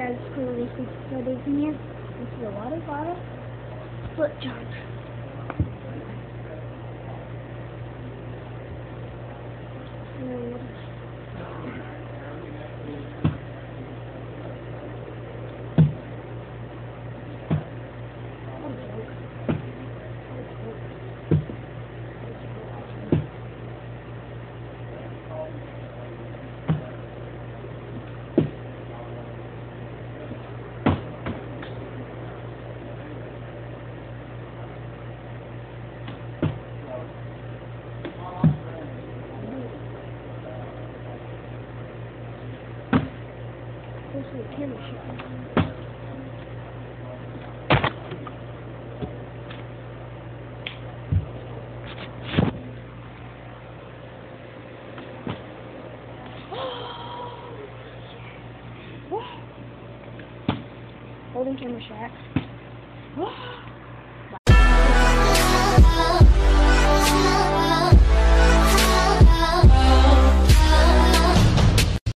Guys, screw release. So there's in here. This is a water bottle. Flip chart. This is a camera shot. Holding camera shot.